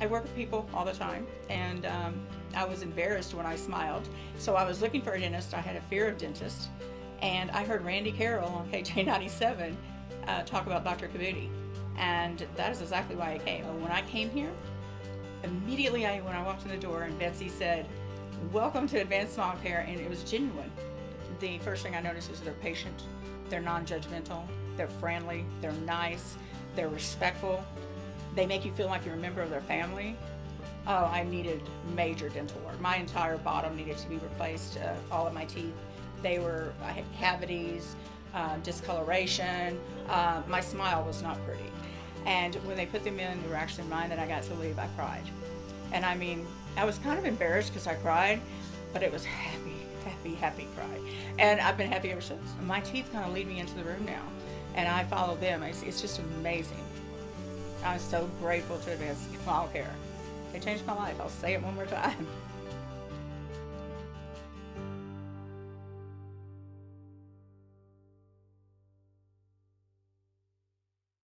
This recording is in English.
I work with people all the time, and um, I was embarrassed when I smiled. So I was looking for a dentist. I had a fear of dentists, and I heard Randy Carroll on KJ97 uh, talk about Dr. Kabuti, and that is exactly why I came. When I came here, immediately I, when I walked in the door and Betsy said, "Welcome to Advanced Smile Care," and it was genuine. The first thing I noticed is they're patient, they're non-judgmental, they're friendly, they're nice, they're respectful. They make you feel like you're a member of their family. Oh, I needed major dental work. My entire bottom needed to be replaced. Uh, all of my teeth, they were. I had cavities, uh, discoloration. Uh, my smile was not pretty. And when they put them in, they were actually mine. That I got to leave. I cried, and I mean, I was kind of embarrassed because I cried, but it was happy, happy, happy cry. And I've been happy ever since. My teeth kind of lead me into the room now, and I follow them. It's, it's just amazing. I'm so grateful to Advanced Smile Care. They changed my life. I'll say it one more time.